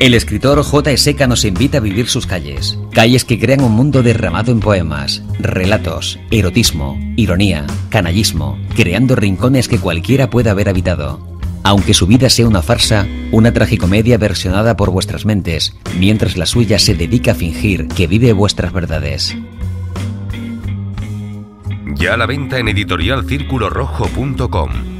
El escritor J. Nos invita a vivir sus calles. Calles que crean un mundo derramado en poemas, relatos, erotismo, ironía, canallismo, creando rincones que cualquiera pueda haber habitado. Aunque su vida sea una farsa, una tragicomedia versionada por vuestras mentes, mientras la suya se dedica a fingir que vive vuestras verdades. Ya a la venta en editorialcirculorrojo.com.